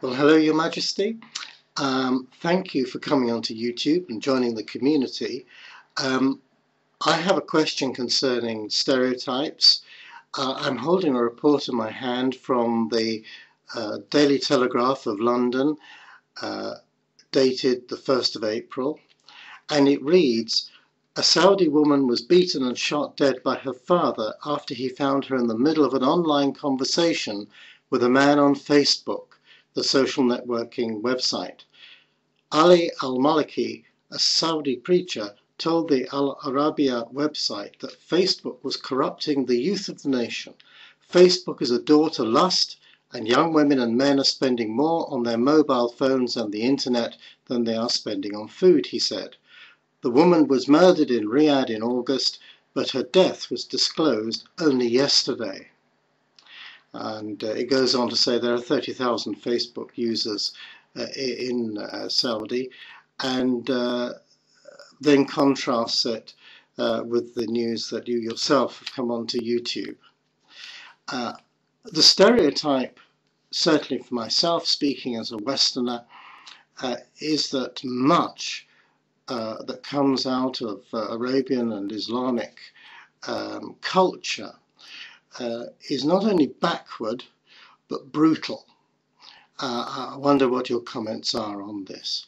Well, hello, Your Majesty. Um, thank you for coming onto YouTube and joining the community. Um, I have a question concerning stereotypes. Uh, I'm holding a report in my hand from the uh, Daily Telegraph of London, uh, dated the 1st of April, and it reads, a Saudi woman was beaten and shot dead by her father after he found her in the middle of an online conversation with a man on Facebook the social networking website. Ali al-Maliki, a Saudi preacher, told the Al Arabiya website that Facebook was corrupting the youth of the nation. Facebook is a door to lust, and young women and men are spending more on their mobile phones and the internet than they are spending on food, he said. The woman was murdered in Riyadh in August, but her death was disclosed only yesterday. And uh, it goes on to say there are 30,000 Facebook users uh, in uh, Saudi, and uh, then contrasts it uh, with the news that you yourself have come onto YouTube. Uh, the stereotype, certainly for myself, speaking as a Westerner, is that much that comes out of Arabian and Islamic um, culture uh, is not only backward but brutal. Uh, I wonder what your comments are on this.